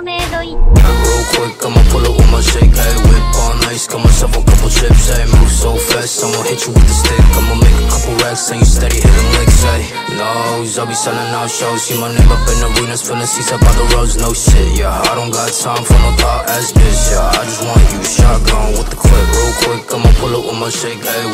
I'm real quick, I'ma pull up with my shake. Hey, whip on ice, got myself a couple chips. Hey, move so fast, I'ma hit you with the stick. I'ma make a couple racks, and you steady hitting them licks. Hey, nose, I'll be selling out shows. See my name up in arenas, filling seats up by the roads. No shit, yeah, I don't got time for no thought ass bitch. Yeah, I just want you shotgun with the clip. Real quick, I'ma pull up with my shake. Hey,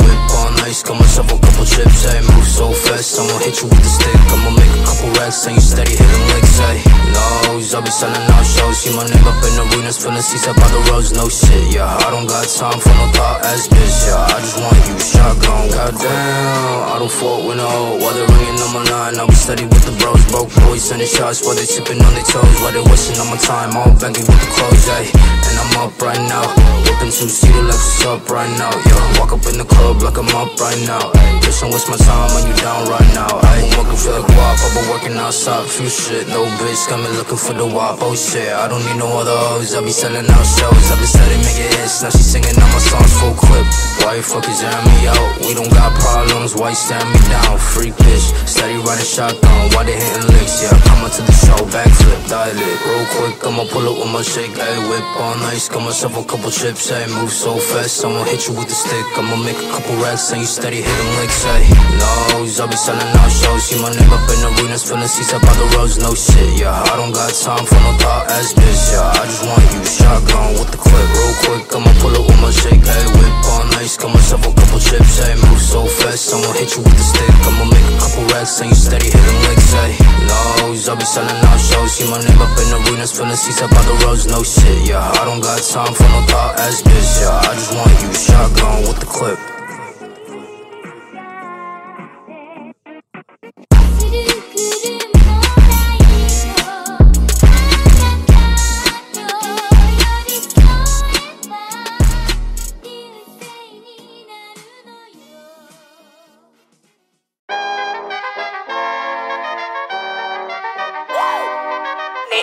Whip on ice, got myself a couple chips, hey Move so fast, I'ma hit you with the stick. I'ma make a couple racks, and you steady hitting licks, hey Nose, I'll be selling out shows. See my name up in arenas, filling seats up by the roads, no shit, yeah. I don't got time for no thought ass bitch, yeah. I just want you shotgun, goddamn. I don't fuck with no while they're ringing on my line I be steady with the bros, broke boys sending shots while they tipping on their toes. While they wasting on my time, all baggy with the clothes, ayy. And I'm up right now, whipping two-seater like up right now, yeah. Walk up in the club like I'm up right now, ayy. Bitch, don't waste my time when you down right now, I'm working for the guap, I've been working outside, few shit No bitch, me looking for the wop, oh shit I don't need no other hoes, I be selling out shows. I be steady making hits, now she singing all my songs full clip. Why you fuckers jam me out? We don't got problems, why you stand me down? Freak bitch, steady riding shotgun, why they hitting licks? Yeah, come on to the show, backflip, dial it Real quick, I'ma pull up with my shake, ayy Whip on ice, got myself a couple chips, ayy Move so fast, I'ma hit you with the stick I'ma make a couple racks, and you steady hitting licks, ayy Nose, I'll be selling out shows See my name up in arenas, filling seats up by the roads, no shit, yeah. I don't got time for no thought ass bitch, yeah. I just want you shotgun with the clip Real quick, I'ma pull up with my shake, ayy Whip on ice, got myself a couple chips, ayy Move so fast, I'ma hit you with the stick I'ma make a couple racks, and you steady hitting licks, ayy Nose, I'll be selling out shows. See my name up in the arenas, filling seats up by the roads, no shit, yeah. I don't got time for no thought ass bitch, yeah. I just want you shotgun with the clip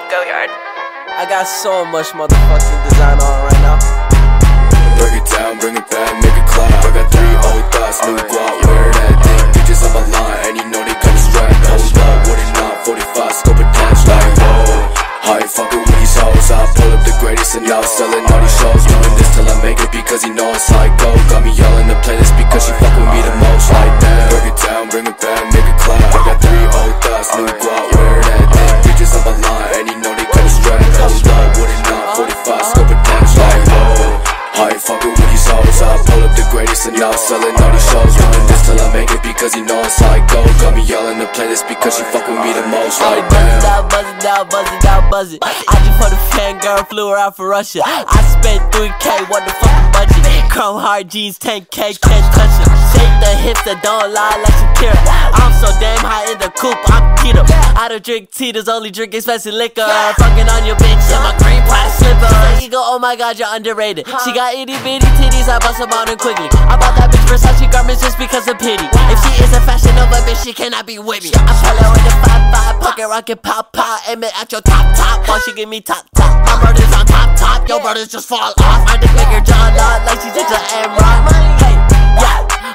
Nate Goyard. I got so much motherfucking design on right now. Break it down, bring it back, make it clap. I got three old thoughts, new guap, wear that thing. Bitches on my line, and you know they come strapped. Hold up, what it not, 45, scope attached, like whoa. I ain't fucking with these hoes, I pull up the greatest and now selling all these shows. Doing this till I make it because you know it's psycho. Got me yelling the playlist because she fuck with me the most, like that. Break it down, bring it back, make it clap. I got three 45, scope attached, like whoa. I ain't fucking with these hoes I pull up the greatest and now selling all these shows Doing this till I make it because you know it's psycho Got me yelling the playlist because she fuck with me the most Like Buzz it damn out, buzz it out, buzz it out, buzz it. I just for the fangirl, flew her out for Russia. I spent 3K, what the fucking budget? Chrome hard G's, 10K, can't touch it. The hips that don't lie like Shakira. I'm so damn high in the coop, I'm keto. I don't drink tea, there's only drink expensive liquor. Fucking on your bitch in my green plaid slipper. You go, oh my god, you're underrated. She got itty bitty titties, I bust them out and quickly. I bought that bitch Versace garments just because of pity. If she is a fashion Nova, bitch, she cannot be with me. I pull her with the 5-5, pocket rocket pop pop, aim it at your top top, while she give me top top. My brother's on top top, your brothers just fall off. I just make her jaw lock like she's M-Rock. Hey, yeah,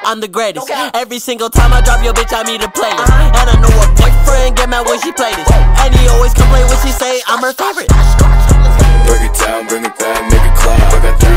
I'm the greatest. Every single time I drop your bitch, I need a playlist. Uh-huh. And I know her boyfriend get mad when she play this. And he always complain when she say I'm her favorite. Break it down, bring it back, make it clap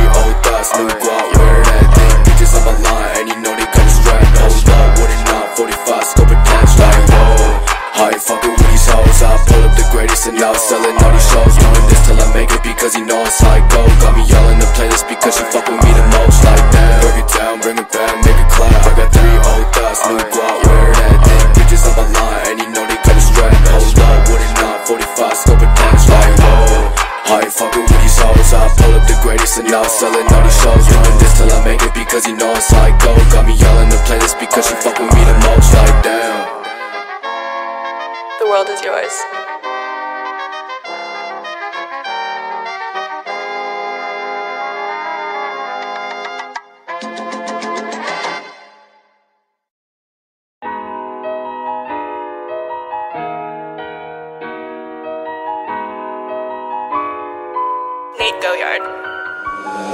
I pull up the greatest and selling all these shows Doing this till I make it because you know it's psycho Got me yelling the playlist because she fuck with me the most. Like damn. The world is yours.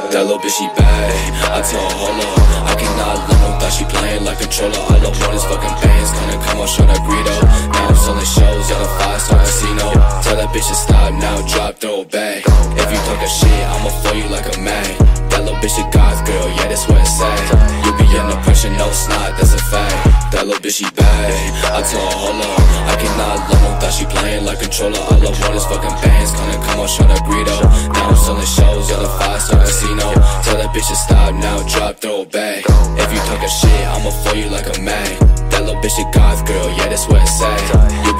That little bitch, she bad. I tell her, hold up. I cannot let no thought she playing like controller. All I want is fucking bands. Gonna come on, show that Greedo. Now I'm selling shows at a five star casino. Tell that bitch to stop now, drop, throw it back. If you talk a shit, I'ma throw you like a man. That little bitch, a God's girl, yeah, that's what it say. You be under pressure, no snot, that's a fact. That little bitch, she bad. I tell her, hold up. I cannot let no thought she playing like controller. All I want is fucking bands. Gonna come on, show that Greedo. Just stop now, drop, throw it back. If you talking shit, I'ma fool you like a man. That little bitch a goth girl, yeah, that's what I say. You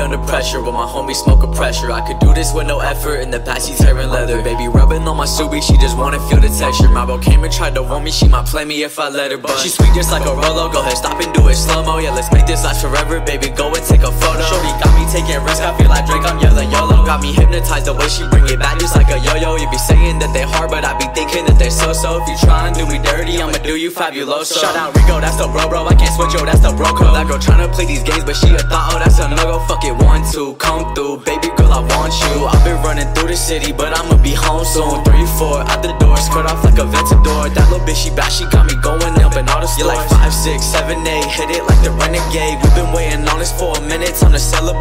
under pressure with my homie smoking pressure. I could do this with no effort. In the past, she's tearing leather. Baby, rubbing on my subi, she just wanna feel the texture. My bro came and tried to warn me, she might play me if I let her. But she sweet just like a Rolo. Go ahead, stop and do it slow mo. Yeah, let's make this last forever, baby. Go and take a photo. Shorty got me taking risks, I feel like Drake, I'm yelling YOLO. Got me hypnotized the way she bring it back, just like a yo yo. You be saying that they hard, but I be thinking that they so so. If you try and do me dirty, I'ma do you fabuloso. Shout out Rico, that's the bro bro. I can't switch yo, that's the bro code. That girl tryna play these games, but she a thought, oh, that's a no go. Fuck it, one, two, come through, baby girl, I want you. I've been running through the city, but I'ma be home soon. Three, four, out the door, skirt off like a Ventador. That little bitch, she bad, she got me going up in all the stores. You like five, six, seven, eight, hit it like the renegade. We've been waiting on this for a minute, time to celebrate.